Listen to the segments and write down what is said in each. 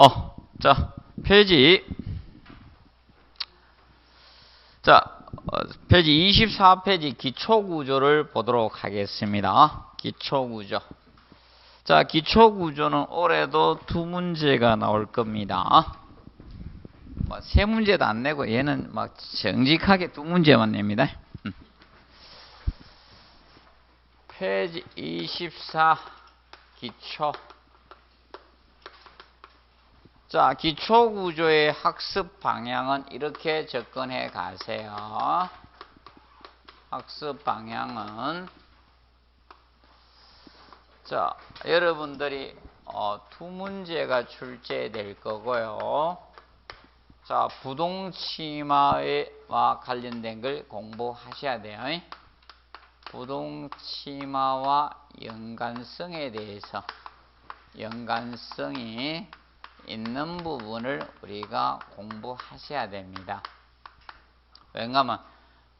어, 자, 페이지. 자, 어, 페이지 24페이지 기초구조를 보도록 하겠습니다. 기초구조. 자, 기초구조는 올해도 두 문제가 나올 겁니다. 뭐, 세 문제도 안 내고 얘는 막 정직하게 두 문제만 냅니다. 음. 페이지 24 기초. 자, 기초구조의 학습 방향은 이렇게 접근해 가세요. 학습 방향은 자, 여러분들이 어, 두 문제가 출제될 거고요. 자, 부동치마와 관련된 걸 공부하셔야 돼요. 부동치마와 연관성에 대해서 연관성이 있는 부분을 우리가 공부하셔야 됩니다. 왜냐하면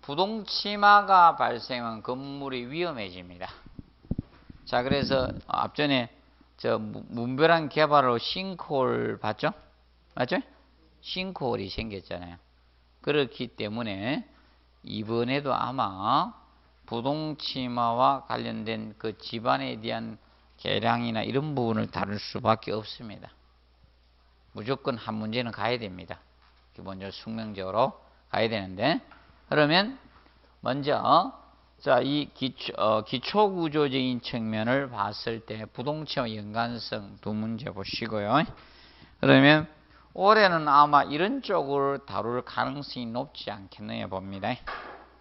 부동치마가 발생한 건물이 위험해집니다. 자, 그래서 앞전에 저 문별한 개발로 싱크홀 봤죠? 맞죠? 싱크홀이 생겼잖아요. 그렇기 때문에 이번에도 아마 부동치마와 관련된 그 집안에 대한 개량이나 이런 부분을 다룰 수밖에 없습니다. 무조건 한 문제는 가야 됩니다. 기본적으로 숙명적으로 가야 되는데 그러면 먼저 자, 이 기초, 어, 기초구조적인 측면을 봤을 때 부동치와 연관성 두 문제 보시고요. 그러면 올해는 아마 이런 쪽을 다룰 가능성이 높지 않겠느냐 봅니다.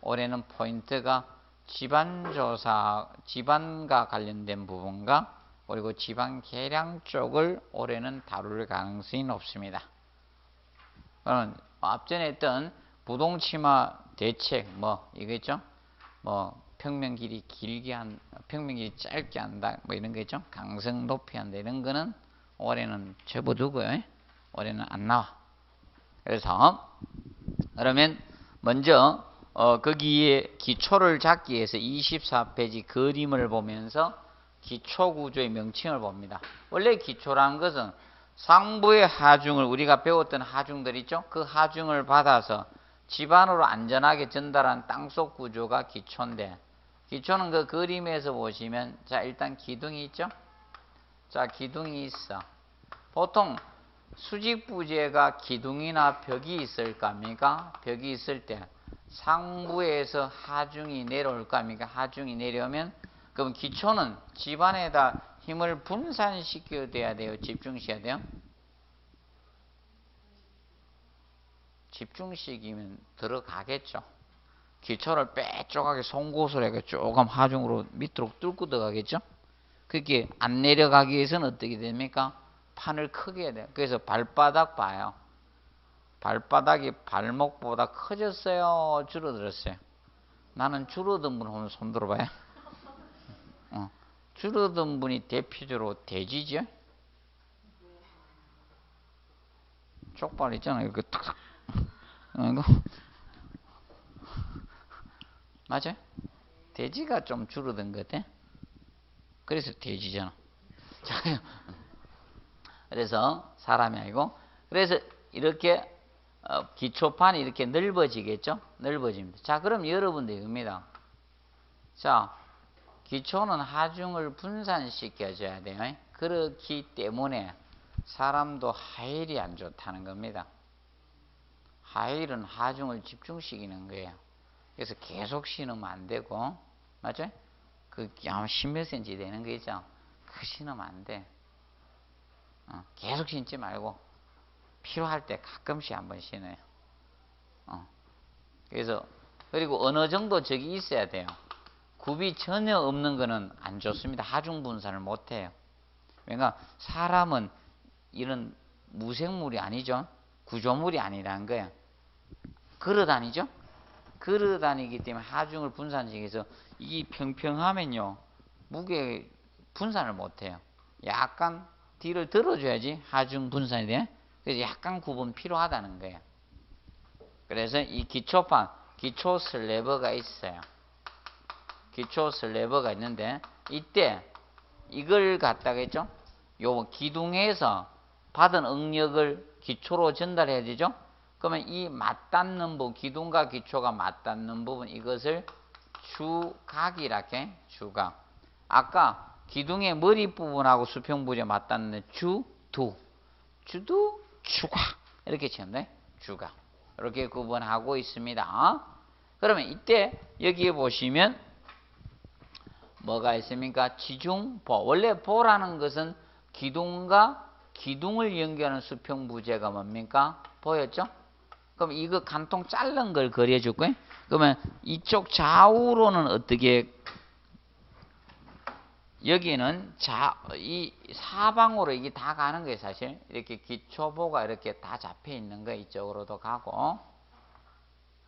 올해는 포인트가 집안조사, 집안과 관련된 부분과 그리고 지방 계량 쪽을 올해는 다룰 가능성이 높습니다. 그러면 앞전에 했던 부동치마 대책 뭐 이거죠? 뭐 평면 길이 길게 한 평면 길이 짧게 한다 뭐 이런 거 있죠? 강성 높이 한다 이런 거는 올해는 접어두고요. 올해는 안 나와. 그래서 그러면 먼저 어 거기에 기초를 잡기 위해서 24페이지 그림을 보면서 기초 구조의 명칭을 봅니다. 원래 기초라는 것은 상부의 하중을 우리가 배웠던 하중들 있죠? 그 하중을 받아서 집안으로 안전하게 전달한 땅속 구조가 기초인데 기초는 그 그림에서 보시면 자 일단 기둥이 있죠? 자 기둥이 있어. 보통 수직 부재가 기둥이나 벽이 있을 겁니까? 벽이 있을 때 상부에서 하중이 내려올 겁니까? 하중이 내려오면 그럼 기초는 집안에다 힘을 분산시켜 돼야 돼요. 집중시켜야 돼요. 집중시키면 들어가겠죠. 기초를 빼쪽하게 송곳을 해가 조금 하중으로 밑으로 뚫고 들어가겠죠. 그게 안 내려가기 위해서는 어떻게 됩니까? 판을 크게 해야 돼요. 그래서 발바닥 봐요. 발바닥이 발목보다 커졌어요? 줄어들었어요? 나는 줄어든 분 한번 손 들어봐요. 어. 줄어든 분이 대표적으로 돼지죠? 족발 있잖아요. 이렇게 탁탁. 어, 이거. 맞아요? 돼지가 좀 줄어든 것 같아. 그래서 돼지잖아. 자, 그래서 사람이 아니고, 그래서 이렇게 어, 기초판이 이렇게 넓어지겠죠? 넓어집니다. 자, 그럼 여러분들 이 겁니다. 자, 기초는 하중을 분산시켜줘야 돼요. 그렇기 때문에 사람도 하일이 안 좋다는 겁니다. 하일은 하중을 집중시키는 거예요. 그래서 계속 신으면 안 되고, 맞죠? 그 아마 십몇 센치 되는 거 있죠? 그 신으면 안 돼. 어, 계속 신지 말고, 필요할 때 가끔씩 한번 신어요. 어. 그래서, 그리고 어느 정도 적이 있어야 돼요. 굽이 전혀 없는 거는 안 좋습니다. 하중 분산을 못 해요. 그러니까 사람은 이런 무생물이 아니죠. 구조물이 아니라는 거예요. 걸어 다니죠? 걸어 다니기 때문에 하중을 분산시켜서 이 평평하면요. 무게 분산을 못 해요. 약간 뒤를 들어줘야지 하중 분산이 돼. 그래서 약간 굽은 필요하다는 거예요. 그래서 이 기초판, 기초 슬래버가 있어요. 기초 슬래버가 있는데 이때 이걸 갖다가 했죠. 요 기둥에서 받은 응력을 기초로 전달해야 되죠. 그러면 이 맞닿는 부분, 기둥과 기초가 맞닿는 부분 이것을 주각이라게 주각. 아까 기둥의 머리 부분하고 수평부에 맞닿는 주두, 주두, 주각 이렇게 돼. 주각 이렇게 구분하고 있습니다. 그러면 이때 여기에 보시면 뭐가 있습니까? 지중보. 원래 보라는 것은 기둥과 기둥을 연결하는 수평 부재가 뭡니까? 보였죠? 그럼 이거 간통 자른 걸 그려줄 거예요. 그러면 이쪽 좌우로는 어떻게 여기는 자, 이 사방으로 이게 다 가는 거예요, 사실. 이렇게 기초보가 이렇게 다 잡혀 있는 거예요. 이쪽으로도 가고.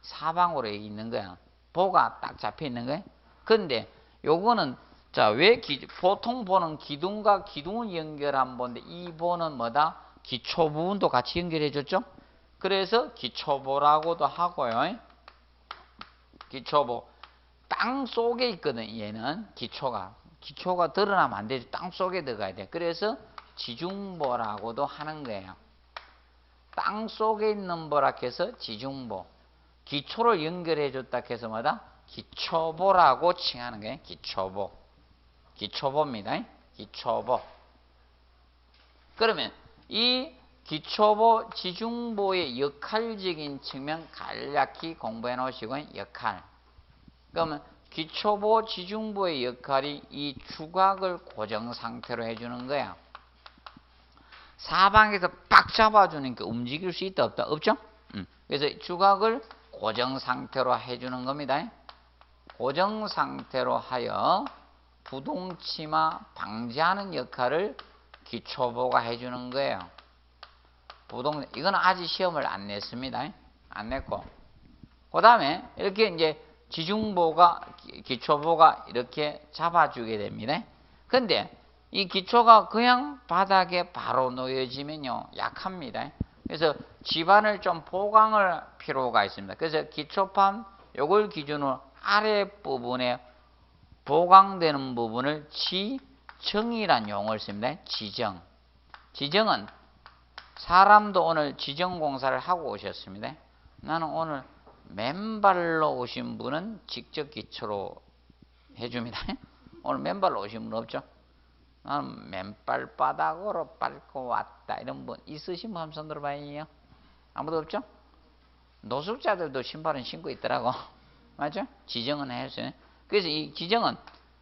사방으로 있는 거야. 보가 딱 잡혀 있는 거예요. 근데 요거는 자, 왜 기, 보통 보는 기둥과 기둥을 연결한 보인데 이 보는 뭐다? 기초 부분도 같이 연결해 줬죠? 그래서 기초보라고도 하고요. 기초보. 땅 속에 있거든, 얘는. 기초가. 기초가 드러나면 안 되죠. 땅 속에 들어가야 돼. 그래서 지중보라고도 하는 거예요. 땅 속에 있는 보라 해서 지중보. 기초를 연결해 줬다 해서 뭐다? 기초보라고 칭하는 거예요. 기초보. 기초보입니다. 기초보. 그러면 이 기초보, 지중보의 역할적인 측면 간략히 공부해 놓으시고 역할. 그러면 기초보, 지중보의 역할이 이 주각을 고정 상태로 해주는 거야. 사방에서 빡 잡아주니까 움직일 수 있다 없다 없죠? 음. 그래서 주각을 고정 상태로 해주는 겁니다. 고정 상태로 하여 부동치마 방지하는 역할을 기초보가 해주는 거예요. 부동 이건 아직 시험을 안 냈습니다. 안 냈고 그 다음에 이렇게 이제 지중보가 기초보가 이렇게 잡아주게 됩니다. 근데 이 기초가 그냥 바닥에 바로 놓여지면요 약합니다. 그래서 집안을 좀 보강할 필요가 있습니다. 그래서 기초판 요걸 기준으로 아래 부분에 보강되는 부분을 지정이란 용어를 씁니다. 지정. 지정은 사람도 오늘 지정공사를 하고 오셨습니다. 나는 오늘 맨발로 오신 분은 직접 기초로 해줍니다. 오늘 맨발로 오신 분 없죠? 나는 맨발 바닥으로 밟고 왔다. 이런 분 있으신 분 한번 들어봐요. 아무도 없죠? 노숙자들도 신발은 신고 있더라고. 맞죠? 지정은 했어요. 그래서 이 지정은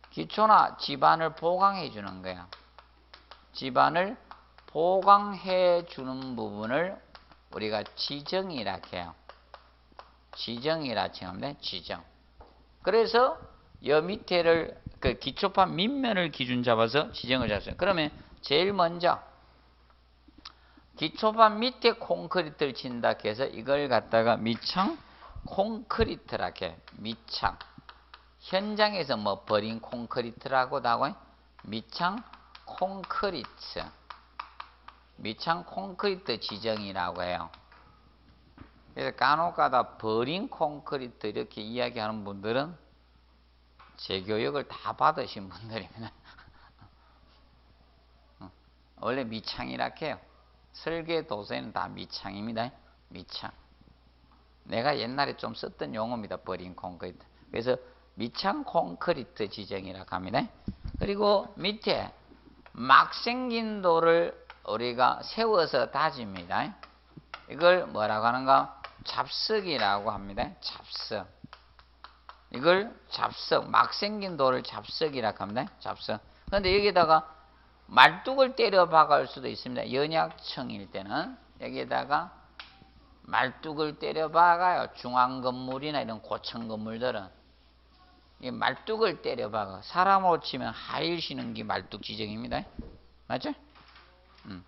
기초나 집안을 보강해 주는 거야. 집안을 보강해 주는 부분을 우리가 지정이라 해요. 지정이라 칭합니다. 지정. 그래서 여 밑에를 그 기초판 밑면을 기준 잡아서 지정을 잡았어요. 그러면 제일 먼저 기초판 밑에 콘크리트를 친다 해서 이걸 갖다가 밑창 콘크리트라 해. 밑창. 현장에서 뭐 버린 콘크리트라고도 하고 밑창 콘크리트. 밑창 콘크리트 지정이라고 해요. 그래서 간혹가다 버린 콘크리트 이렇게 이야기하는 분들은 제 교육을 다 받으신 분들입니다. 원래 밑창이라 해요. 설계 도서에는 다 밑창입니다. 밑창. 내가 옛날에 좀 썼던 용어입니다. 버린 콘크리트. 그래서 밑창 콘크리트 지정이라 합니다. 그리고 밑에 막 생긴 돌을 우리가 세워서 다집니다. 이걸 뭐라고 하는가? 잡석이라고 합니다. 잡석. 이걸 잡석, 막 생긴 돌을 잡석이라고 합니다. 잡석. 그런데 여기다가 말뚝을 때려 박을 수도 있습니다. 연약청일 때는 여기에다가 말뚝을 때려 박아요. 중앙 건물이나 이런 고층 건물들은 이 말뚝을 때려 박아. 사람으로 치면 하일 게 말뚝 지정입니다. 맞죠? 음.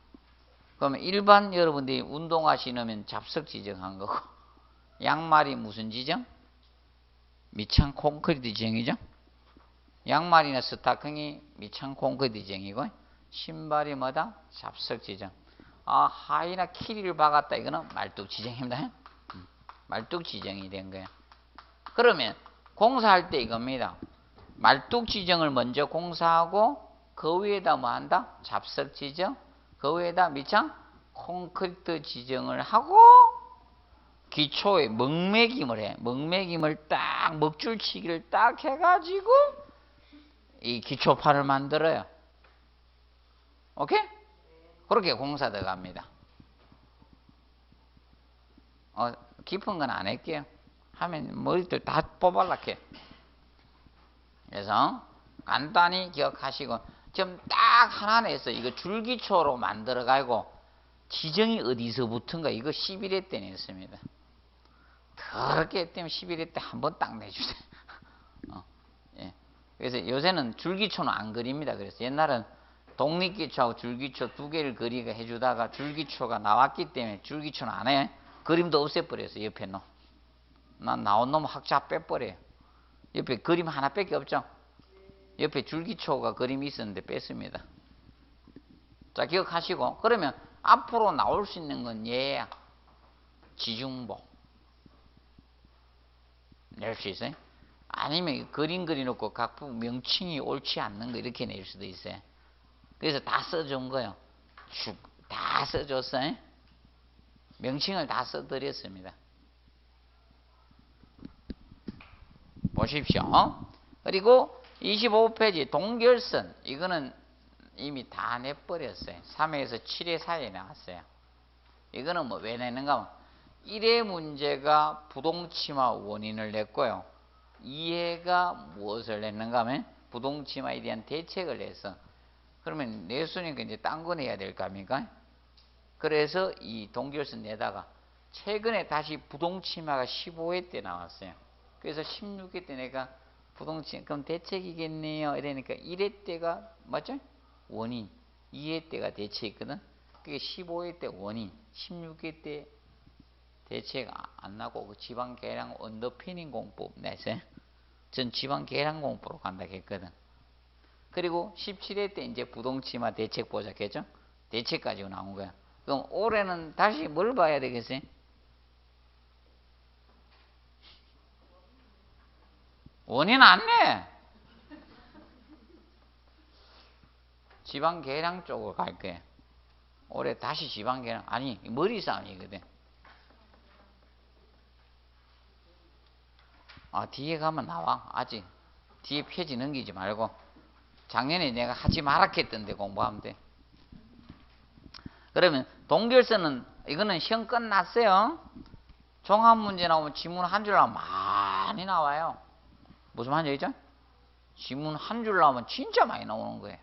그러면 일반 여러분들이 운동화 신으면 잡석 지정한 거고 양말이 무슨 지정? 미창 콘크리트 지정이죠. 양말이나 스타킹이 미창 콘크리트 지정이고 신발이 뭐다? 잡석 지정. 아 하이나 키리를 박았다 이거는 말뚝 지정입니다. 음. 말뚝 지정이 된 거예요. 그러면 공사할 때 이겁니다. 말뚝 지정을 먼저 공사하고 그 위에다 뭐 한다? 잡석 지정. 그 위에다 밑창 콘크리트 지정을 하고 기초에 먹매김을 해. 먹매김을 딱 먹줄치기를 딱 해가지고 이 기초판을 만들어요. 오케이? 그렇게 공사 들어갑니다. 어, 깊은 건 안 할게요. 하면 머리들 다 뽑아락해. 그래서 간단히 기억하시고 지금 딱 하나 내서 이거 줄기초로 만들어 가고 지정이 어디서 붙은가 이거 11회 때 냈습니다. 더럽게 했다면 11회 때 한 번 딱 내주세요. 어, 예. 그래서 요새는 줄기초는 안 그립니다. 그래서 옛날은 독립기초하고 줄기초 두 개를 그리게 해주다가 줄기초가 나왔기 때문에 줄기초는 안 해. 그림도 없애버렸어요. 옆에 놈. 난 나온 놈 학자 빼버려요. 옆에 그림 하나밖에 없죠. 옆에 줄기초가 그림이 있었는데 뺐습니다. 자 기억하시고 그러면 앞으로 나올 수 있는 건 얘야. 지중보. 낼수 있어요? 아니면 그림 그려놓고 각 부분 명칭이 옳지 않는 거 이렇게 낼 수도 있어요. 그래서 다 써준 거예요. 쭉다 써줬어요. 명칭을 다 써드렸습니다. 보십시오. 그리고 25페이지 동결선 이거는 이미 다 내버렸어요. 3회에서 7회 사이에 나왔어요. 이거는 뭐 왜 내는가 하면 1회 문제가 부동치마 원인을 냈고요. 2회가 무엇을 냈는가 하면 부동치마에 대한 대책을 냈어. 그러면 내수니까 이제 딴 거 내야 될 거 아닙니까? 그래서 이 동결선 내다가 최근에 다시 부동치마가 15회 때 나왔어요. 그래서 16회 때 내가 부동치마 그럼 대책이겠네요. 이러니까 1회 때가 맞죠? 원인. 2회 때가 대책이거든. 그게 15회 때 원인. 16회 때 대책 안 나고 그 지방 계량 언더피닝 공법 내세요. 전 지방 계량 공법으로 간다 했거든. 그리고 17회 때 이제 부동치마 대책 보자 했죠? 대책 가지고 나온 거야. 그럼 올해는 다시 뭘 봐야 되겠어요? 원인 안 내. 지방 계량 쪽으로 갈 거야. 올해 다시 지방 계량 아니 머리 싸움이거든. 아 뒤에 가면 나와 아직 뒤에 표지 넘기지 말고 작년에 내가 하지 말았겠던데 공부하면 돼. 그러면 동결선은 이거는 시험 끝났어요. 종합 문제 나오면 지문 한 줄 나오면 많이 나와요. 무슨 말인지 알죠? 지문 한 줄 나오면 진짜 많이 나오는 거예요.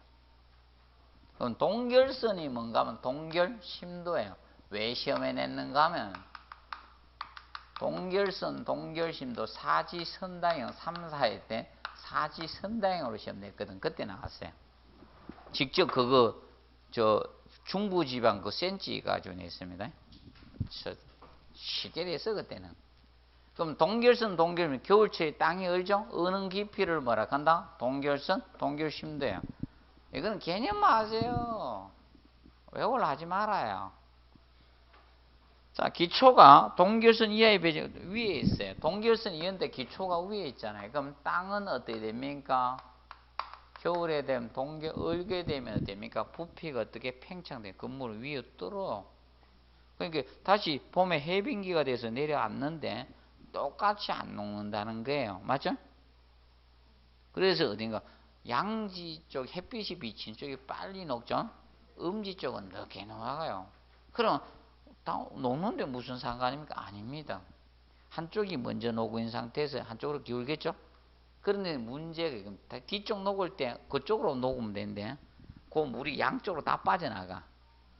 그럼 동결선이 뭔가 하면 동결 심도예요. 왜 시험에 냈는가 하면 동결선, 동결심도 사지선다형 3, 4회 때 사지 선다형으로 시험 냈거든. 그때 나왔어요. 직접 그거 저 중부지방 그 센치 가지고 냈습니다. 저 쉽게 됐어 그때는. 그럼 동결선, 동결심 겨울철에 땅이 얼죠? 어느 깊이를 뭐라 한다? 동결선, 동결심도예요. 이거는 개념만 하세요. 외우려 하지 말아요. 자, 기초가 동결선 이하의 배제 위에 있어요. 동결선 이한데 기초가 위에 있잖아요. 그럼 땅은 어떻게 됩니까? 겨울에 되면 동결 얼게 되면 됩니까? 부피가 어떻게 팽창돼 건물 위에 뚫어. 그러니까 다시 봄에 해빙기가 돼서 내려앉는데 똑같이 안 녹는다는 거예요. 맞죠? 그래서 어딘가 양지 쪽 햇빛이 비친 쪽이 빨리 녹죠. 음지 쪽은 늦게 녹아가요. 그럼 다 녹는데 무슨 상관입니까? 아닙니다. 한쪽이 먼저 녹고 상태에서 한쪽으로 기울겠죠? 그런데 문제가 뒤쪽 녹을 때 그쪽으로 녹으면 되는데 그 물이 양쪽으로 다 빠져나가.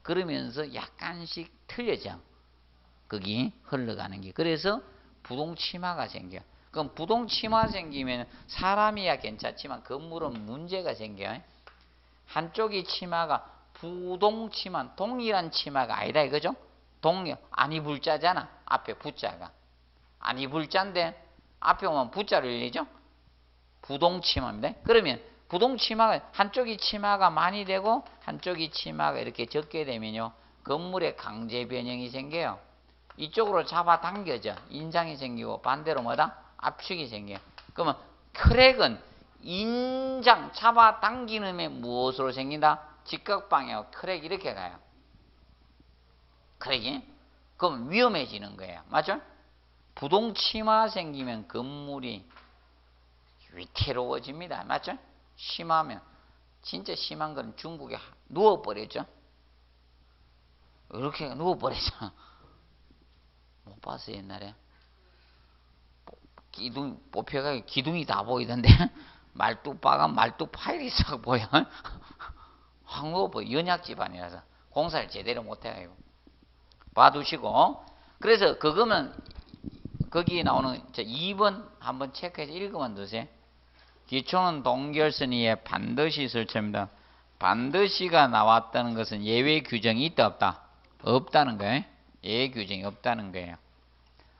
그러면서 약간씩 틀려져. 거기 흘러가는 게. 그래서 부동치마가 생겨. 그럼 부동치마 생기면 사람이야 괜찮지만 건물은 문제가 생겨. 한쪽이 치마가 부동치마, 동일한 치마가 아니다 이거죠? 동일, 아니 불자잖아. 앞에 부자가. 아니 불자인데 앞에 오면 부자를 열리죠? 부동치마입니다. 그러면 부동치마가 한쪽이 치마가 많이 되고 한쪽이 치마가 이렇게 적게 되면요. 건물에 강제 변형이 생겨요. 이쪽으로 잡아당겨져. 인장이 생기고 반대로 뭐다? 압축이 생겨요. 그러면 크랙은 인장 잡아당기는 에 무엇으로 생긴다? 직각방향 크랙 이렇게 가요. 그러지? 그럼 위험해지는 거예요. 맞죠? 부동침하 생기면 건물이 위태로워집니다. 맞죠? 심하면 진짜 심한 건 중국에 누워버렸죠. 이렇게 누워버리죠. 못 봤어 옛날에. 기둥 뽑혀가 기둥이 다 보이던데 말뚝바가 말뚝 파일이 싹 보여. 확 누워버려 연약 집안이라서 공사를 제대로 못해가지고 봐두시고 그래서 그거면 거기에 나오는 2번 한번 체크해서 읽으면 되세요. 기초는 동결선이에 반드시 설치입니다. 반드시가 나왔다는 것은 예외 규정이 있다 없다? 없다는 거예요. 예외 규정이 없다는 거예요.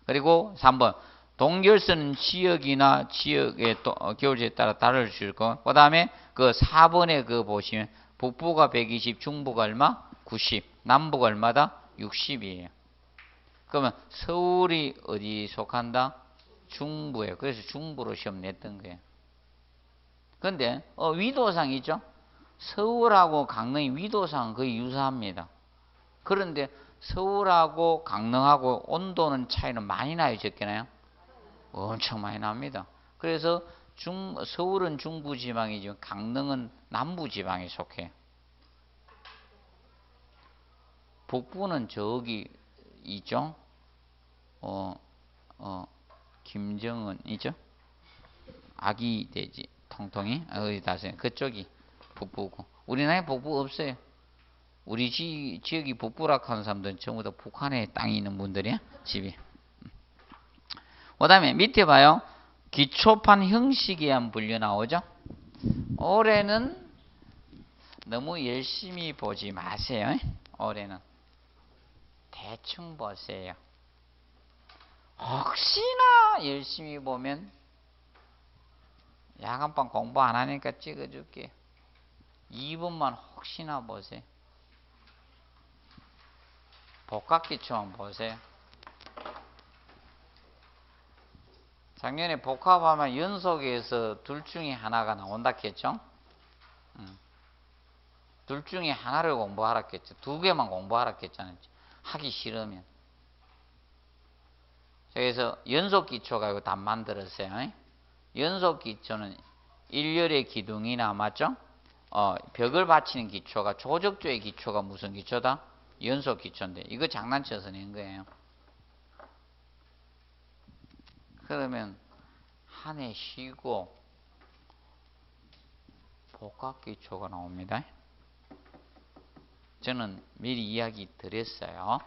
그리고 3번 동결선은 지역이나 지역의 또, 어, 겨울지에 따라 다를 수 있고 그 다음에 그 4번에 그 보시면 북부가 120, 중부가 얼마? 90, 남부가 얼마다? 60이에요. 그러면 서울이 어디 속한다? 중부에. 그래서 중부로 시험 냈던 거예요. 근데 어, 위도상 있죠? 서울하고 강릉이 위도상 거의 유사합니다. 그런데 서울하고 강릉하고 온도는 차이는 많이 나요, 적게 나요? 엄청 많이 납니다. 그래서 중, 서울은 중부지방이지만 강릉은 남부지방에 속해. 북부는 저기 있죠? 어, 어, 김정은이죠? 아기 돼지 통통이 어디 다세 그쪽이 북부고 우리나라에 북부 없어요. 우리 지, 지역이 북부라 하는 사람들은 전부 다 북한에 땅이 있는 분들이야 집이. 그 다음에 밑에 봐요. 기초판 형식에 한 분류 나오죠. 올해는 너무 열심히 보지 마세요. 올해는 대충 보세요. 혹시나 열심히 보면 야간방 공부 안 하니까 찍어줄게. 2번만 혹시나 보세요. 복합기초만 보세요. 작년에 복합하면 연속에서 둘 중에 하나가 나온다 했죠? 음. 둘 중에 하나를 공부하라 했죠. 두 개만 공부하라 했잖아요. 하기 싫으면. 그래서 연속 기초가 이거 다 만들었어요. 연속 기초는 일렬의 기둥이나 맞죠? 어, 벽을 받치는 기초가 조적조의 기초가 무슨 기초다? 연속 기초인데 이거 장난쳐서 낸 거예요. 그러면 한 해 쉬고 복합 기초가 나옵니다. 저는 미리 이야기 드렸어요.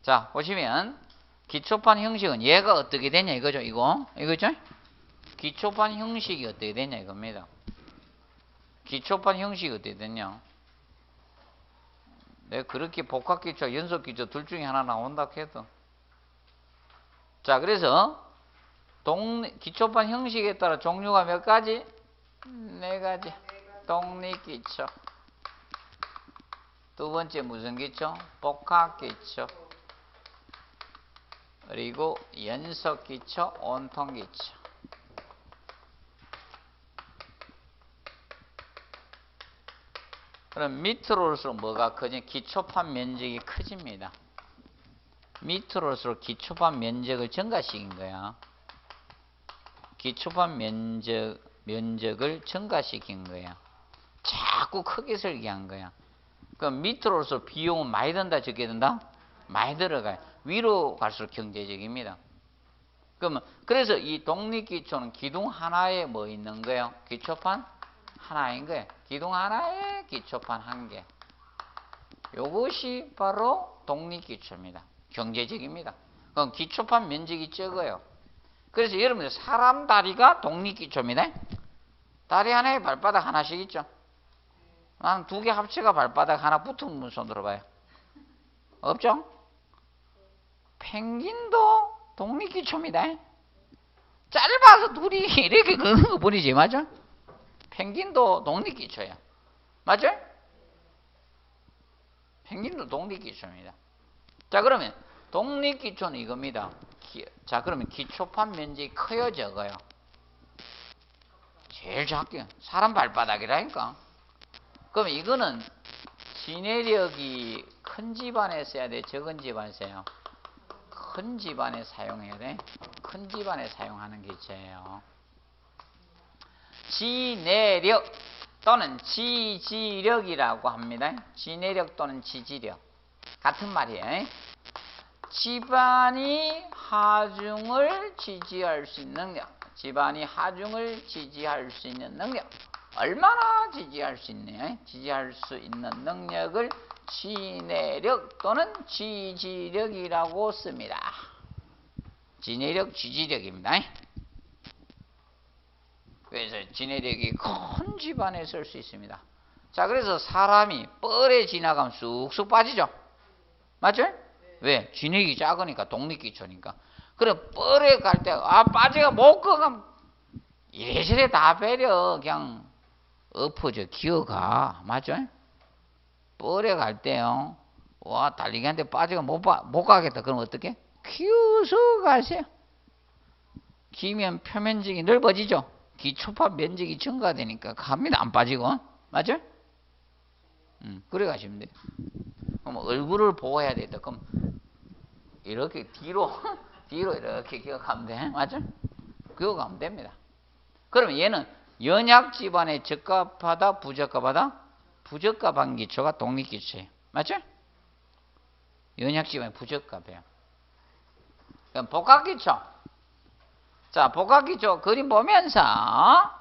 자, 보시면 기초판 형식은 얘가 어떻게 되냐 이거죠. 이거. 이거죠? 기초판 형식이 어떻게 되냐 이겁니다. 기초판 형식이 어떻게 되냐? 내가 그렇게 복합 기초, 연속 기초 둘 중에 하나 나온다 해도 자, 그래서 동 기초판 형식에 따라 종류가 몇 가지? 네 가지. 독립 기초. 두 번째 무슨 기초? 복합 기초. 그리고 연속 기초, 온통 기초. 그럼 밑으로 올수록 뭐가 커지? 기초판 면적이 커집니다. 밑으로 올수록 기초판 면적을 증가시킨 거야. 기초판 면적, 면적을 증가시킨 거야. 자꾸 크게 설계한 거야. 그럼 밑으로 올수록 비용은 많이 든다, 적게 든다? 많이 들어가요. 위로 갈수록 경제적입니다. 그러면, 그래서 이 독립기초는 기둥 하나에 뭐 있는 거예요? 기초판 하나인 거예요. 기둥 하나에 기초판 한 개. 요것이 바로 독립기초입니다. 경제적입니다. 그럼 기초판 면적이 적어요. 그래서 여러분들 사람 다리가 독립기초입니다. 다리 하나에 발바닥 하나씩 있죠. 나는 두개 합체가 발바닥 하나 붙은 분손 들어 봐요. 없죠? 펭귄도 독립기초입니다. 짧아서 둘이 이렇게 그는 거 보이지, 맞아? 펭귄도 독립기초야. 맞죠? 펭귄도 독립기초입니다. 자, 그러면 독립기초는 이겁니다. 기, 자, 그러면 기초판 면적이 커요, 적어요? 제일 작게. 사람 발바닥이라니까. 그러면 이거는 지내력이 큰 집안에 써야 돼? 적은 집안에 써요? 큰 집안에 사용해야 돼? 큰 집안에 사용하는 기체예요. 지내력 또는 지지력이라고 합니다. 지내력 또는 지지력. 같은 말이에요. 집안이 하중을 지지할 수 있는 능력. 집안이 하중을 지지할 수 있는 능력. 얼마나 지지할 수 있냐? 지지할 수 있는 능력을 지내력 또는 지지력이라고 씁니다. 지내력, 지지력입니다. 그래서 지내력이 큰 집안에 쓸 수 있습니다. 자, 그래서 사람이 뻘에 지나가면 쑥쑥 빠지죠? 맞죠? 왜? 지내력이 작으니까, 독립기초니까. 그래, 뻘에 갈 때, 아, 빠지가 못 가면 이래저래 다 배려, 그냥 엎어져, 기어가. 맞죠? 뻘에 갈 때요. 와, 달리기한테 빠지가 못, 봐, 못 가겠다. 그럼 어떻게? 키워서 가세요. 기면 표면적이 넓어지죠? 기초파 면적이 증가되니까 갑니다. 안 빠지고. 맞죠? 음, 그래 가시면 돼요. 그럼 얼굴을 보호해야 되겠다. 그럼 이렇게 뒤로, 뒤로 이렇게 기어가면 돼. 맞죠? 기어가면 됩니다. 그러면 얘는 연약 집안에 적합하다, 부적합하다? 부적합한 기초가 독립기초예요. 맞죠? 연약 집안에 부적합해요. 그럼 복합기초. 자, 복합기초 그림 보면서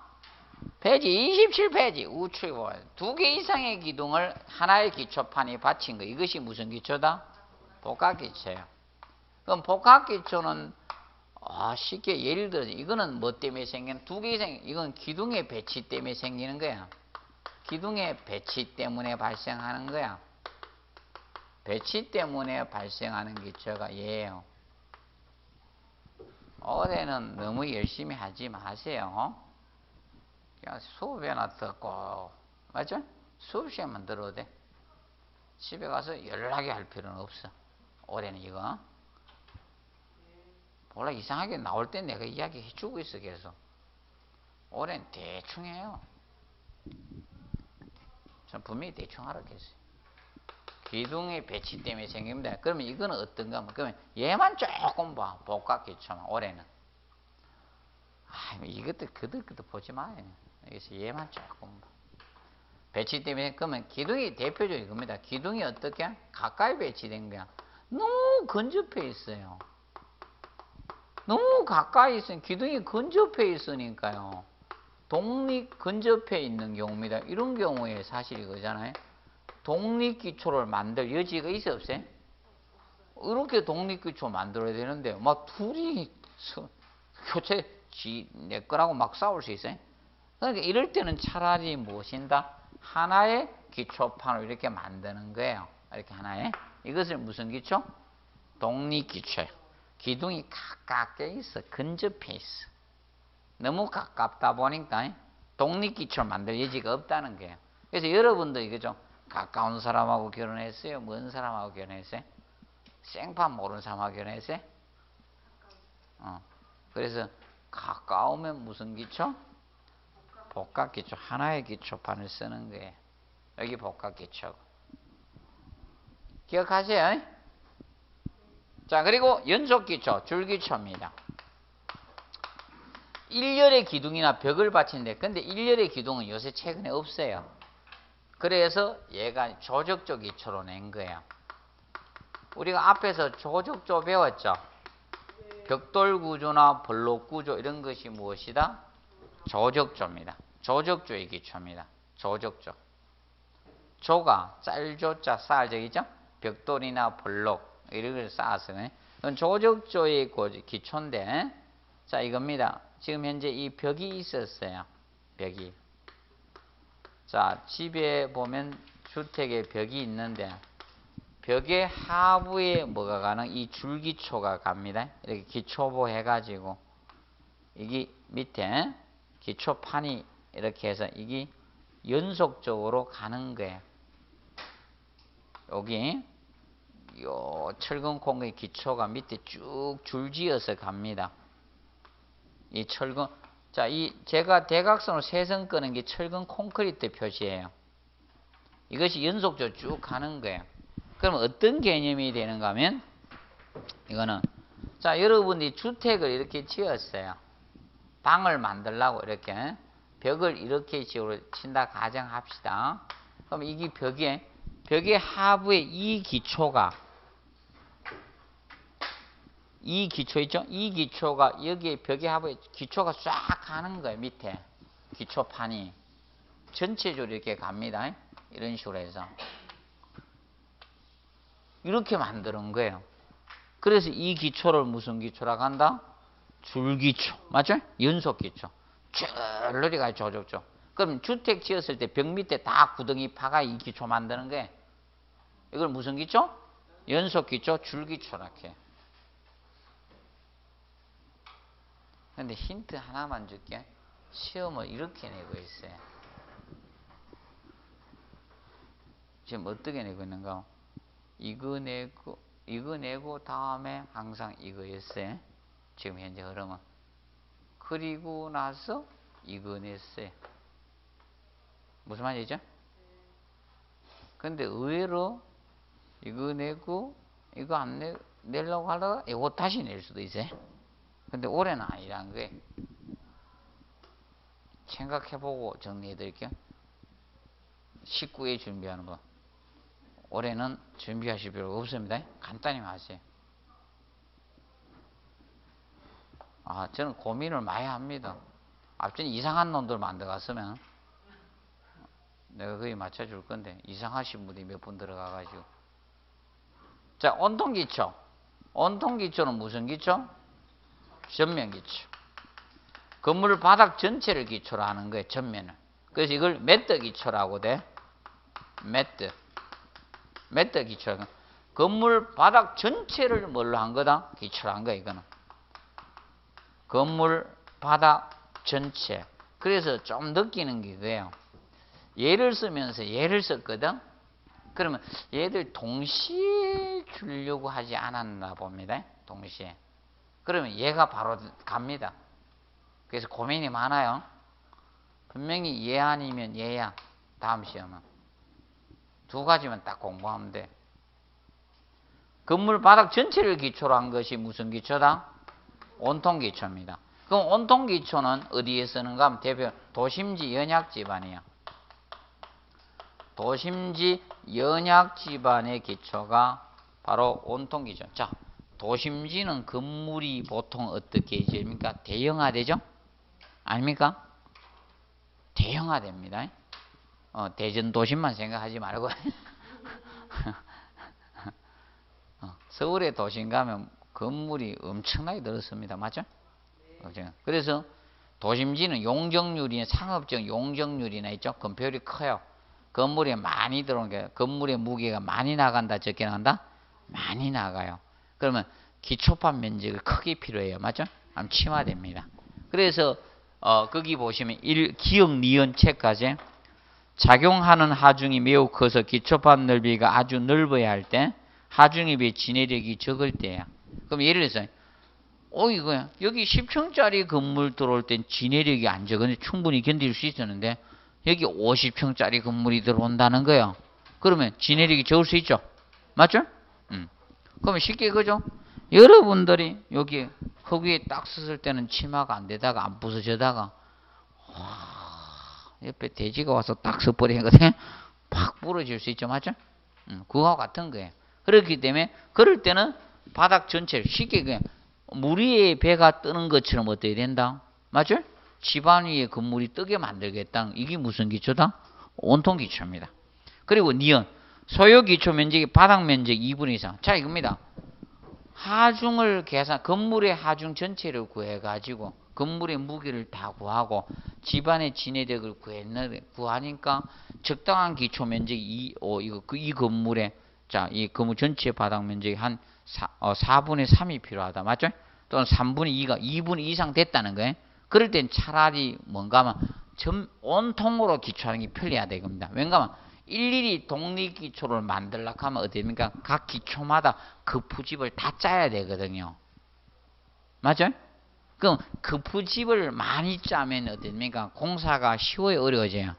페이지 27페이지 우측에 두개 이상의 기둥을 하나의 기초판에 받친 거. 이것이 무슨 기초다? 복합기초예요. 그럼 복합기초는 아, 쉽게 예를 들어서 이거는 뭐 때문에 생기는 두 개 이상 이건 기둥의 배치 때문에 생기는 거야. 기둥의 배치 때문에 발생하는 거야. 배치 때문에 발생하는 기초가 얘예요. 올해는 너무 열심히 하지 마세요. 그냥 수업에나 듣고, 맞죠? 수업 시간만 들어도 돼. 집에 가서 연락이 할 필요는 없어. 올해는 이거. 원래 이상하게 나올 때 내가 이야기 해 주고 있어, 계속. 올해는 대충 해요. 전 분명히 대충 하라겠어요. 기둥의 배치 때문에 생깁니다. 그러면 이거는 어떤가 하면, 그러면 얘만 조금 봐. 복합기초만, 올해는. 아, 이것도 그들그들 보지 마요. 여기서 얘만 조금 봐. 배치 때문에, 그러면 기둥이 대표적인 겁니다. 기둥이 어떻게? 가까이 배치된 거야. 너무 근접해 있어요. 너무 가까이 있으면 기둥이 근접해 있으니까요. 독립 근접해 있는 경우입니다. 이런 경우에 사실 이거잖아요. 독립 기초를 만들 여지가 있어 없어요? 이렇게 독립 기초 만들어야 되는데 막 둘이 교체 내 거라고 막 싸울 수 있어요? 그러니까 이럴 때는 차라리 무엇인다? 하나의 기초판을 이렇게 만드는 거예요. 이렇게 하나의 이것을 무슨 기초? 독립 기초예요. 기둥이 가깝게 있어. 근접해 있어. 너무 가깝다 보니까 독립기초를 만들 여지가 없다는 거예요. 그래서 여러분도 이거죠. 가까운 사람하고 결혼했어요? 먼 사람하고 결혼했어요? 생판 모르는 사람하고 결혼했어요? 어. 그래서 가까우면 무슨 기초? 복합 기초. 하나의 기초판을 쓰는 거예요. 여기 복합 기초고. 기억하세요? 자, 그리고 연속기초, 줄기초입니다. 일렬의 기둥이나 벽을 받치는데, 근데 일렬의 기둥은 요새 최근에 없어요. 그래서 얘가 조적조 기초로 낸 거예요. 우리가 앞에서 조적조 배웠죠? 벽돌 구조나 블록 구조 이런 것이 무엇이다? 조적조입니다. 조적조의 기초입니다. 조적조. 조가 짤조자 쌓아져있죠? 벽돌이나 블록 걸 쌓아서 그건 조적조의 기초인데 자 이겁니다. 지금 현재 이 벽이 있었어요. 벽이. 자 집에 보면 주택에 벽이 있는데 벽의 하부에 뭐가 가는 이 줄기초가 갑니다. 이렇게 기초보 해가지고 이게 밑에 기초판이 이렇게 해서 이게 연속적으로 가는 거예요. 여기 요 철근 콩의 기초가 밑에 쭉 줄지어서 갑니다. 이 철근 자, 이 제가 대각선으로 세선 끄는 게 철근 콘크리트 표시예요. 이것이 연속적으로 쭉 가는 거예요. 그럼 어떤 개념이 되는가 하면 이거는 자 여러분이 주택을 이렇게 지었어요. 방을 만들라고 이렇게 벽을 이렇게 식으로 친다 가정합시다. 그럼 이게 벽에 벽의 하부에 이 기초가 이 기초 있죠? 이 기초가 여기에 벽의 하부에 기초가 쫙 가는 거예요. 밑에 기초판이 전체적으로 이렇게 갑니다. 이런 식으로 해서 이렇게 만드는 거예요. 그래서 이 기초를 무슨 기초라고 한다? 줄기초. 맞죠? 연속기초. 쭉 내려가요. 저쪽쪽. 그럼 주택 지었을 때 벽 밑에 다 구덩이 파가 이 기초 만드는 거예요. 이걸 무슨 기초? 연속기초, 줄기초라게. 근데 힌트 하나만 줄게. 시험을 이렇게 내고 있어요. 지금 어떻게 내고 있는가? 이거 내고, 이거 내고 다음에 항상 이거였어요. 지금 현재 흐름은. 그리고 나서 이거 냈어요. 무슨 말이죠? 근데 의외로 이거 내고 이거 안 내, 내려고 하다가 이거 다시 낼 수도 있어요. 근데 올해는 아니란 거예요. 생각해보고 정리해 드릴게요. 19회 준비하는 거. 올해는 준비하실 필요가 없습니다. 간단히 하세요. 아, 저는 고민을 많이 합니다. 앞전에 이상한 놈들 만들어갔으면 내가 거의 맞춰줄 건데 이상하신 분이 몇 분 들어가가지고 자 온통기초 온통기초는 무슨 기초? 전면 기초 건물 바닥 전체를 기초로 하는 거예요 전면을. 그래서 이걸 매트 기초라고 돼. 매트. 매트 기초 건물 바닥 전체를 뭘로 한 거다? 기초로 한 거야 이거는. 건물 바닥 전체. 그래서 좀 느끼는 게 그래요. 예를 쓰면서 예를 썼거든? 그러면 얘들 동시에 주려고 하지 않았나 봅니다. 동시에 그러면 얘가 바로 갑니다 그래서 고민이 많아요 분명히 얘 아니면 얘야 다음 시험은 두 가지만 딱 공부하면 돼 건물 바닥 전체를 기초로 한 것이 무슨 기초다? 온통 기초입니다. 그럼 온통 기초는 어디에 쓰는가 하면 대표 도심지 연약 집안이에요. 도심지 연약 집안의 기초가 바로 온통 기초. 자, 도심지는 건물이 보통 어떻게 됩니까? 대형화되죠? 아닙니까? 대형화됩니다. 어, 대전 도심만 생각하지 말고 어, 서울의 도심 가면 건물이 엄청나게 늘었습니다. 맞죠? 네. 그래서 도심지는 용적률이 상업적 용적률이나 있죠. 건폐율이 커요. 건물에 많이 들어온 게 건물의 무게가 많이 나간다 적게 나간다 많이 나가요. 그러면 기초판 면적이 크게 필요해요. 맞죠? 그럼 침하됩니다. 그래서 어, 거기 보시면 일, 기억 니은 책까지 작용하는 하중이 매우 커서 기초판 넓이가 아주 넓어야 할 때 하중에 비해 진해력이 적을 때야. 그럼 예를 들어서 어 이거야 여기 10층짜리 건물 들어올 땐 진해력이 안 적은데 충분히 견딜 수 있었는데 여기 50층짜리 건물이 들어온다는 거예요. 그러면 진해력이 적을 수 있죠. 맞죠? 음. 그러면 쉽게 그죠? 여러분들이 여기 흙 위에 딱 썼을 때는 치마가 안 되다가 안 부서져다가 와, 옆에 돼지가 와서 딱 서버리거든. 팍 부러질 수 있죠. 맞죠? 음, 그거와 같은 거예요. 그렇기 때문에 그럴 때는 바닥 전체를 쉽게 그냥 물 위에 배가 뜨는 것처럼 어떻게 된다? 맞죠? 집안 위에 건물이 뜨게 만들겠다. 이게 무슨 기초다? 온통 기초입니다. 그리고 니은 소요 기초 면적이 바닥 면적 2분의 이상. 자 이겁니다. 하중을 계산 건물의 하중 전체를 구해 가지고 건물의 무게를 다 구하고 집안의 진해력을 구했는 구하니까 적당한 기초 면적이 이, 어, 이거 그, 이 건물의 자이 건물 전체 바닥 면적이 한 4, 어, 4분의 3이 필요하다. 맞죠? 또는 3분의 2가 2분의 이상 됐다는 거예요. 그럴 땐 차라리 뭔가 하면 점, 온통으로 기초하는 게 편리하다 이겁니다. 왜냐하면 일일이 독립기초를 만들려고 하면 어떻습니까? 각 기초마다 그 푸집을 다 짜야 되거든요. 맞죠? 그럼 그 푸집을 많이 짜면 어떻습니까? 공사가 쉬워요? 어려워져요?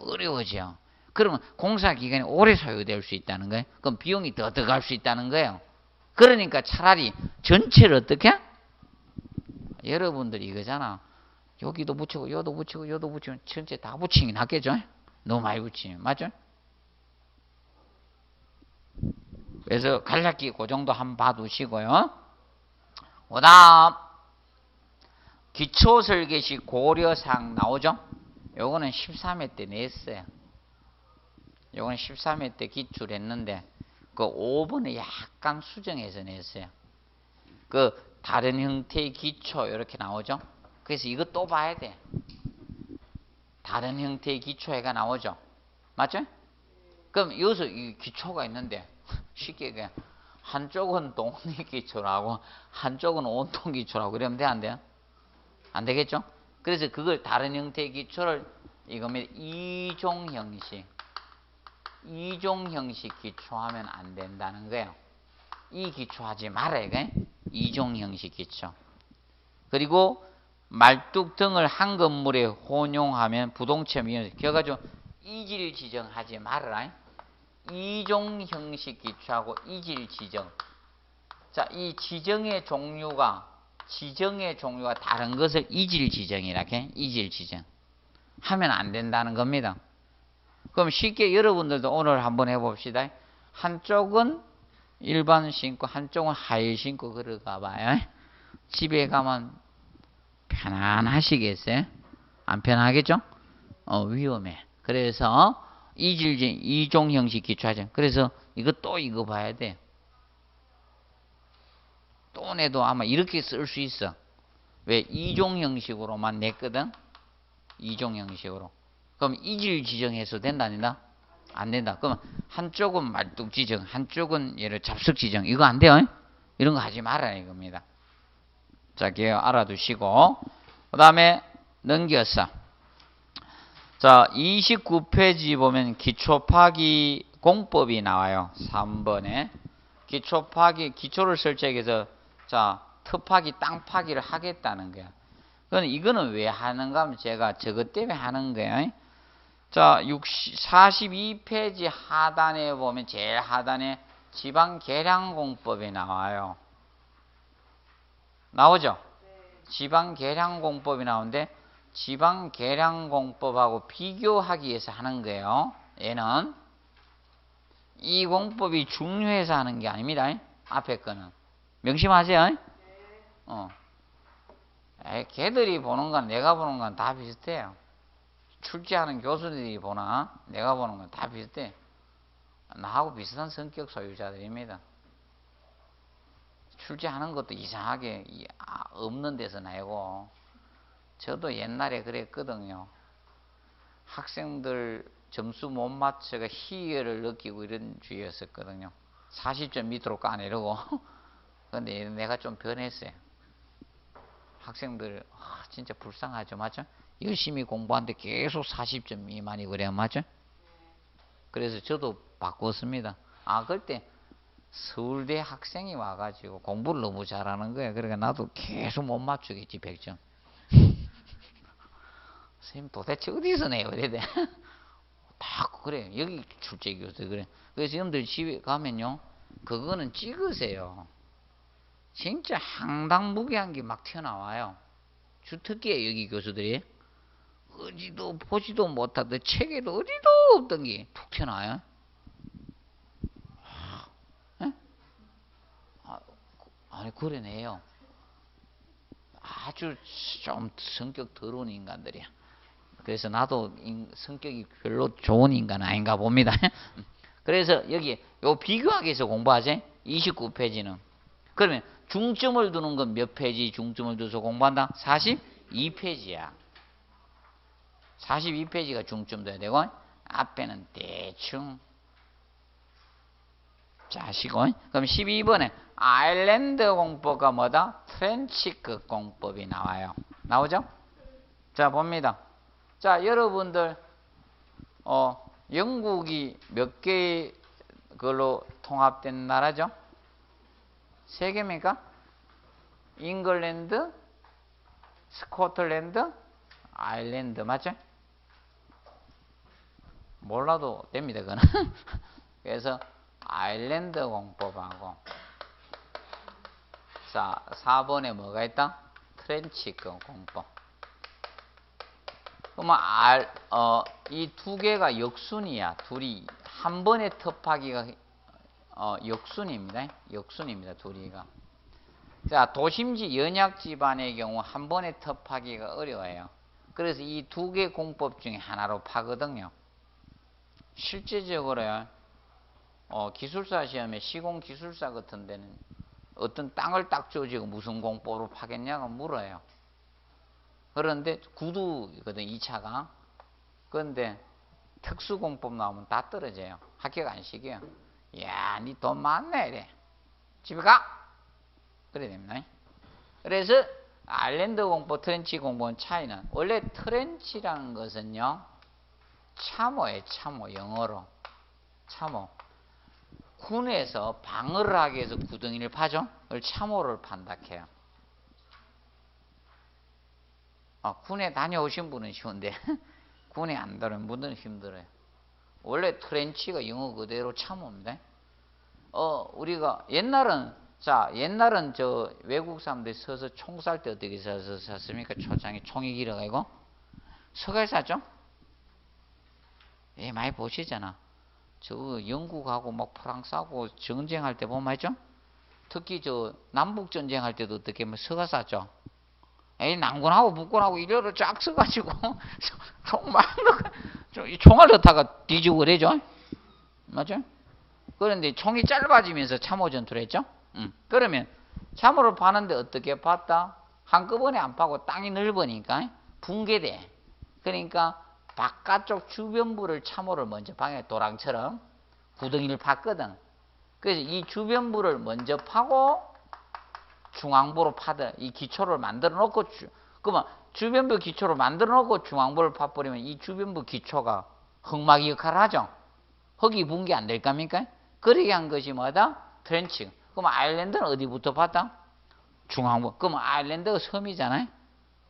어려워져요. 그러면 공사 기간이 오래 소요될 수 있다는 거예요. 그럼 비용이 더 들어갈 수 있다는 거예요. 그러니까 차라리 전체를 어떻게? 여러분들이 이거잖아. 여기도 붙이고, 여도 붙이고, 여도 붙이고, 전체 다 붙이는 게 낫겠죠? 너무 많이 붙이면. 맞죠? 그래서 간략히 그 정도 한번 봐두시고요. 그 다음, 기초설계시 고려사항 나오죠? 요거는 13회 때 냈어요. 요거는 13회 때 기출했는데, 그 5번에 약간 수정해서 냈어요. 그 다른 형태의 기초 이렇게 나오죠? 그래서 이거 또 봐야 돼. 다른 형태의 기초회가 나오죠? 맞죠? 그럼 여기서 이 기초가 있는데 쉽게 그냥 한쪽은 동리 기초라고 한쪽은 온통 기초라고 그러면 돼 안 돼요? 안 되겠죠? 그래서 그걸 다른 형태의 기초를 이거면 이종 형식 이종 형식 기초하면 안 된다는 거예요. 이 기초하지 말아요. 그게? 이종 형식 기초. 그리고 말뚝 등을 한 건물에 혼용하면 부동체 위험 그래가지고 이질 지정하지 말아라. 이종 형식 기초하고 이질 지정. 자, 이 지정의 종류가 지정의 종류가 다른 것을 이질 지정이라 해. 이질 지정. 하면 안 된다는 겁니다. 그럼 쉽게 여러분들도 오늘 한번 해봅시다. 한쪽은 일반 신고, 한쪽은 하일 신고 걸어가 봐요. 집에 가면 편안하시겠어요? 안 편하겠죠? 어, 위험해. 그래서 이질진 이종 형식 기초하죠. 그래서 이거 또 이거 봐야 돼. 또 내도 아마 이렇게 쓸 수 있어. 왜 이종 형식으로만 냈거든? 이종 형식으로. 그럼 이질 지정해서 된다 아니다? 안 된다. 그럼 한쪽은 말뚝 지정, 한쪽은 예를 잡석 지정. 이거 안 돼요. 이런 거 하지 말아야 이겁니다. 자, 기억 알아두시고 그 다음에 넘겼어. 자, 29페이지 보면 기초 파기 공법이 나와요. 3번에 기초 파기 기초를 설정해서 자, 특파기 땅 파기를 하겠다는 거야. 그건 이거는 왜 하는가 하면 제가 저것 때문에 하는 거예요. 자, 60, 42페이지 하단에 보면 제일 하단에 지방 계량 공법이 나와요. 나오죠? 지방 계량 공법이 나오는데 지방 계량 공법하고 비교하기 위해서 하는 거예요. 얘는 이 공법이 중요해서 하는 게 아닙니다. 앞에 거는 명심하세요. 어. 에이, 걔들이 보는 건 내가 보는 건 다 비슷해요. 출제하는 교수들이 보나 내가 보는 건 다 비슷해. 나하고 비슷한 성격 소유자들입니다. 출제하는 것도 이상하게 아, 없는 데서 내고 저도 옛날에 그랬거든요. 학생들 점수 못 맞춰가 희열을 느끼고 이런 주의였었거든요. 40점 밑으로 까내려고. 근데 내가 좀 변했어요. 학생들 아, 진짜 불쌍하죠, 맞죠? 열심히 공부하는데 계속 40점 미만이 그래야 맞죠? 그래서 저도 바꿨습니다. 아, 그때 서울대 학생이 와가지고 공부를 너무 잘하는 거야. 그러니까 나도 계속 못 맞추겠지, 100점. 선생님 도대체 어디서 내요? 이래 다 그래. 여기 출제 교수 그래. 그래서 여러분들 집에 가면요. 그거는 찍으세요. 진짜 항당무계한 게 막 튀어나와요. 주특기에 여기 교수들이. 어디도 보지도 못하던 책에도 어디도 없던 게 툭 튀어나와요. 아, 아니 그러네요. 아주 좀 성격 더러운 인간들이야. 그래서 나도 인, 성격이 별로 좋은 인간 아닌가 봅니다. 그래서 여기 요 비교하기 위해서 공부하지? 29페이지는. 그러면 중점을 두는 건 몇 페이지 중점을 두서 공부한다? 42페이지야. 42페이지가 중점 둬야 되고 앞에는 대충 자시고 그럼 12번에 아일랜드 공법과 뭐다? trench cut 공법이 나와요. 나오죠? 자 봅니다. 자 여러분들 어 영국이 몇 개의 걸로 통합된 나라죠? 세 개입니까? 잉글랜드, 스코틀랜드, 아일랜드 맞죠? 몰라도 됩니다, 그거는. 그래서 아일랜드 공법하고 자, 4번에 뭐가 있다? 트렌치권 공법. 그러면 알, 어, 이 두 개가 역순이야. 둘이 한 번에 텁하기가 어, 역순입니다. 역순입니다. 둘이가. 자, 도심지 연약 집안의 경우 한 번에 텁하기가 어려워요. 그래서 이 두 개 공법 중에 하나로 파거든요. 실제적으로요. 어, 기술사 시험에 시공 기술사 같은 데는 어떤 땅을 딱 줘지고 무슨 공법으로 파겠냐고 물어요. 그런데 구두거든 2차가. 그런데 특수공법 나오면 다 떨어져요. 합격 안 시켜요. 이야, 니 돈 많네 이래. 집에 가. 그래 됩니다. 그래서 아일랜드 공법, 트렌치 공법 차이는 원래 트렌치라는 것은요. 참호예요. 참호 영어로. 참호. 군에서 방어를 하기 위해서 구덩이를 파죠. 그걸 참호를 판다 해요. 어, 군에 다녀오신 분은 쉬운데 군에 안 다니는 분들은 힘들어요. 원래 트렌치가 영어 그대로 참호입니다. 어, 우리가 옛날은 자, 옛날은 저 외국 사람들이 서서 총쌀때 어떻게 서서 샀습니까? 초장에 총이 길어가지고 서가에 샀죠? 예, 많이 보시잖아. 저 영국하고 막 프랑스하고 전쟁할 때 보면 알죠? 특히 저 남북 전쟁할 때도 어떻게 뭐 서가 쌌죠? 에이 남군하고 북군하고 이래로 쫙 서가지고 총막 총알 넣다가 뒤지고 그래죠? 맞죠? 그런데 총이 짧아지면서 참호 전투를 했죠? 음. 그러면 참호를 파는데 어떻게 봤다? 한꺼번에 안 파고 땅이 넓으니까 붕괴돼. 그러니까 바깥쪽 주변부를 참호를 먼저 파게 도랑처럼 구덩이를 팠거든. 그래서 이 주변부를 먼저 파고 중앙부로 파든 이 기초를 만들어 놓고 주, 그러면 주변부 기초를 만들어 놓고 중앙부를 파버리면 이 주변부 기초가 흙막이 역할을 하죠. 흙이 붕괴 안 될 겁니까? 그러게 한 것이 뭐다? 트렌치. 그럼 아일랜드는 어디부터 봤다? 중앙부. 그럼 아일랜드가 섬이잖아요.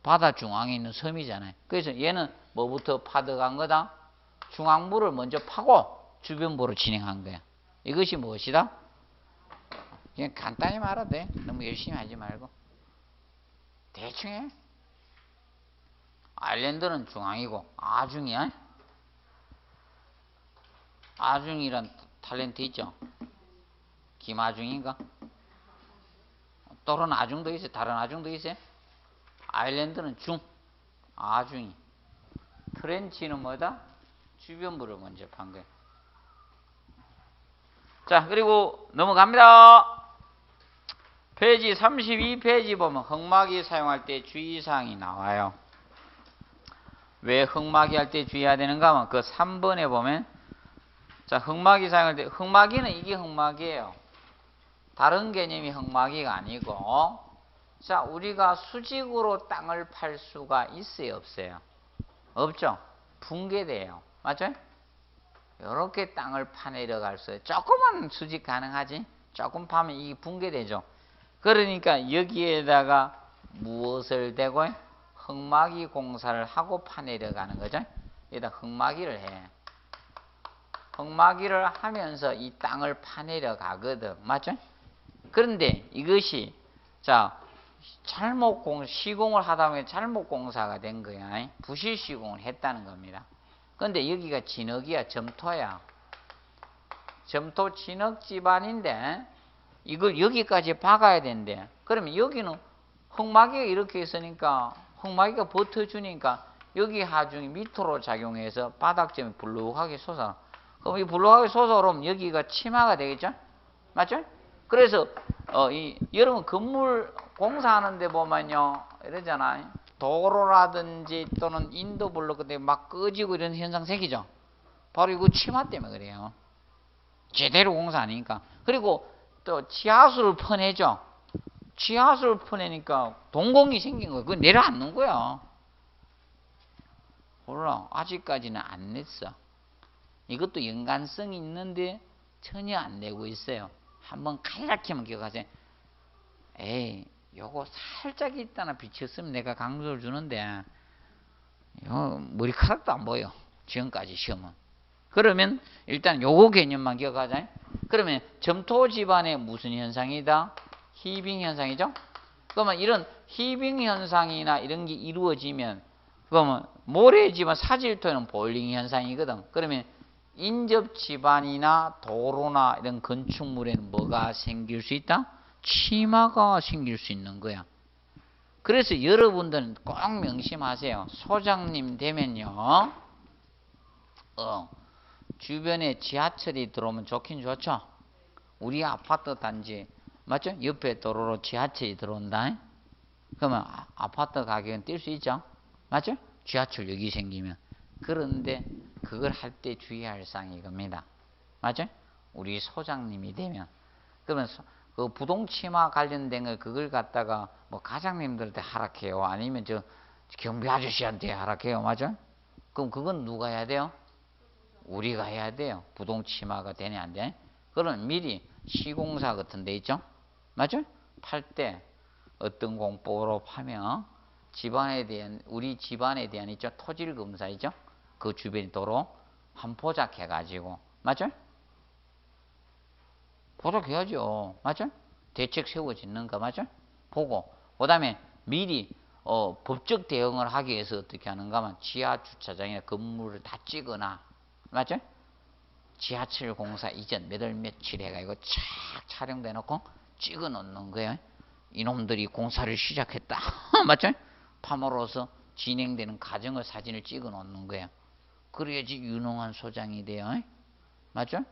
바다 중앙에 있는 섬이잖아요. 그래서 얘는 뭐부터 파득한 거다? 중앙부를 먼저 파고 주변부로 진행한 거야. 이것이 무엇이다? 그냥 간단히 말해도 돼. 너무 열심히 하지 말고. 대충 해. 아일랜드는 중앙이고 아중이야. 아중이란 탤런트 있죠? 김아중인가? 또는 아중도 있어요. 다른 아중도 있어요. 아일랜드는 중, 아중이. 프렌치는 뭐다? 주변부를 먼저 판 거예요. 자, 그리고 넘어갑니다. 페이지 32페이지 보면 흑막이 사용할 때 주의사항이 나와요. 왜 흑막이 할 때 주의해야 되는가 하면 그 3번에 보면 자, 흑막이 사용할 때 흑막이는 이게 흑막이에요. 다른 개념이 흑막이가 아니고 자, 우리가 수직으로 땅을 팔 수가 있어요, 없어요? 없죠? 붕괴돼요. 맞죠? 이렇게 땅을 파내려 갈 수, 있어요. 조금만 수직 가능하지? 조금 파면 이게 붕괴되죠? 그러니까 여기에다가 무엇을 대고 흙막이 공사를 하고 파내려 가는 거죠? 여기다 흙막이를 해. 흙막이를 하면서 이 땅을 파내려 가거든. 맞죠? 그런데 이것이 자 잘못 공 시공을 하다 보면 잘못 공사가 된 거야. 부실 시공을 했다는 겁니다. 그런데 여기가 진흙이야, 점토야. 점토 진흙 집안인데 이걸 여기까지 박아야 된대. 그러면 여기는 흙막이가 이렇게 있으니까 흙막이가 버텨주니까 여기 하중이 밑으로 작용해서 바닥점이 불룩하게 솟아. 그럼 이 불룩하게 솟아오르면 여기가 치마가 되겠죠? 맞죠? 그래서 어, 이 여러분 건물 공사하는데 보면요 이러잖아요. 도로라든지 또는 인도 블록 근데 막 꺼지고 이런 현상 생기죠. 바로 이거 치마 때문에 그래요. 제대로 공사 아니니까. 그리고 또 지하수를 퍼내죠. 지하수를 퍼내니까 동공이 생긴 거예요. 그거 내려앉는 거야. 몰라. 아직까지는 안 냈어. 이것도 연관성이 있는데 전혀 안 내고 있어요. 한번 칼락히만 기억하세요. 에이, 요거 살짝 있다나 비쳤으면 내가 강조를 주는데 요 머리카락도 안 보여. 지금까지 시험은. 그러면 일단 요거 개념만 기억하자. 그러면 점토 집안에 무슨 현상이다? 히빙 현상이죠? 그러면 이런 히빙 현상이나 이런 게 이루어지면 그러면 모래 집안 사질토는 볼링 현상이거든. 그러면 인접 집안이나 도로나 이런 건축물에는 뭐가 생길 수 있다? 치마가 생길 수 있는 거야. 그래서 여러분들은 꼭 명심하세요. 소장님 되면요. 어, 주변에 지하철이 들어오면 좋긴 좋죠. 우리 아파트 단지 맞죠? 옆에 도로로 지하철이 들어온다. 그러면 아- 아파트 가격은 뛸 수 있죠. 맞죠? 지하철역이 생기면. 그런데 그걸 할 때 주의할 사항이 이겁니다. 맞죠? 우리 소장님이 되면 그러면 소- 그 부동치마 관련된 걸 그걸 갖다가 뭐 가장님들한테 하락해요. 아니면 저 경비 아저씨한테 하락해요. 맞죠? 그럼 그건 누가 해야 돼요? 우리가 해야 돼요. 부동치마가 되냐 안 돼? 그러면 미리 시공사 같은 데 있죠? 맞죠? 팔 때 어떤 공법으로 파면 집안에 대한 우리 집안에 대한 있죠? 토질 검사 있죠? 그 주변 도로 한 포작 해 가지고 맞죠? 포작해야죠. 맞죠? 대책 세워지는가 맞죠? 보고 그 다음에 미리 어, 법적 대응을 하기 위해서 어떻게 하는가 하면 지하 주차장이나 건물을 다 찍거나 맞죠? 지하철 공사 이전 몇월 며칠 해가지고 착 촬영돼 놓고 찍어 놓는 거예요. 이놈들이 공사를 시작했다. 맞죠? 파모로서 진행되는 과정을 사진을 찍어 놓는 거예요. 그래야지 유능한 소장이 돼요. 맞죠?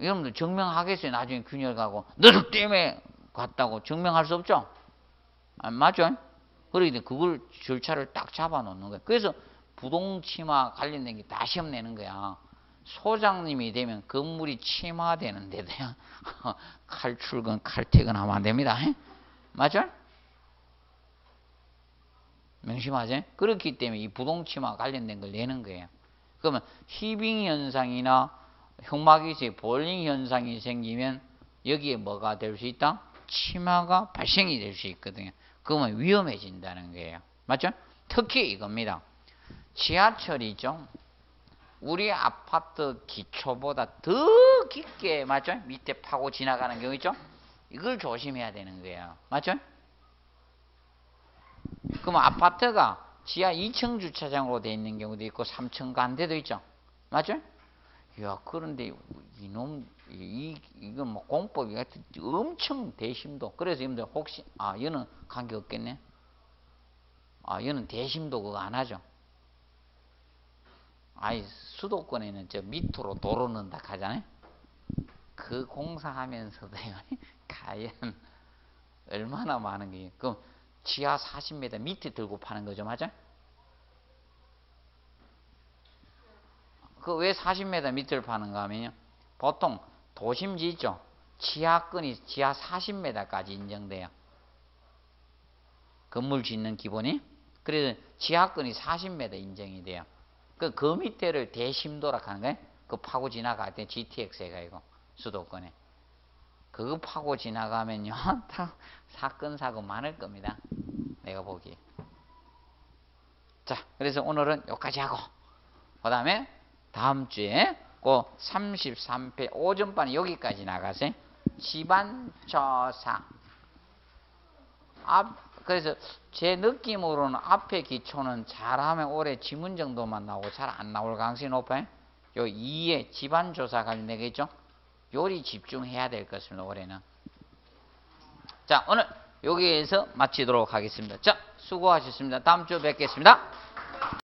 여러분들 증명하겠어요. 나중에 균열 가고 너들 때문에 갔다고 증명할 수 없죠? 아, 맞죠? 그러기 때문에 그걸 절차를 딱 잡아 놓는 거예요. 그래서 부동치마 관련된 게 다 시험 내는 거야. 소장님이 되면 건물이 치마되는 데도 칼출근, 칼퇴근하면 안 됩니다. 맞죠? 명심하세요. 그렇기 때문에 이 부동치마 관련된 걸 내는 거예요. 그러면 히빙 현상이나 흉막이지 볼링 현상이 생기면 여기에 뭐가 될 수 있다? 치마가 발생이 될 수 있거든요. 그러면 위험해진다는 거예요. 맞죠? 특히 이겁니다. 지하철이죠. 우리 아파트 기초보다 더 깊게 맞죠? 밑에 파고 지나가는 경우 있죠? 이걸 조심해야 되는 거예요. 맞죠? 그럼 아파트가 지하 2층 주차장으로 되어 있는 경우도 있고 3층 간 데도 있죠. 맞죠? 야, 그런데 이놈 이 이건 뭐 공법이 하여튼 엄청 대심도. 그래서 여러분들 혹시 아, 얘는 관계 없겠네. 아, 얘는 대심도 그거 안 하죠. 아이 수도권에는 저 밑으로 도로 넣는다 하잖아요. 그 공사하면서도 과연 얼마나 많은 게 그럼 지하 40m 밑에 들고 파는 거죠, 맞아? 그왜 40m 밑을 파는가 하면요. 보통 도심지 있죠. 지하권이 지하 40m까지 인정돼요. 건물 짓는 기본이. 그래서 지하권이 40m 인정이 돼요. 그, 그 밑에를 대심도라 하는 거예요. 그 파고 지나갈 때 GTX가 이거 수도권에. 그거 파고 지나가면요. 다 사건 사고 많을 겁니다. 내가 보기에. 자, 그래서 오늘은 여기까지 하고 그 다음에 다음 주에 그 33회 오전반에 여기까지 나가세요. 집안 조사. 앞 그래서 제 느낌으로는 앞에 기초는 잘하면 올해 지문 정도만 나오고 잘 안 나올 가능성이 높아요. 요 2에 집안 조사 관련되겠죠? 요리 집중해야 될 것입니다. 올해는. 자, 오늘 여기에서 마치도록 하겠습니다. 자, 수고하셨습니다. 다음 주에 뵙겠습니다.